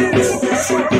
Música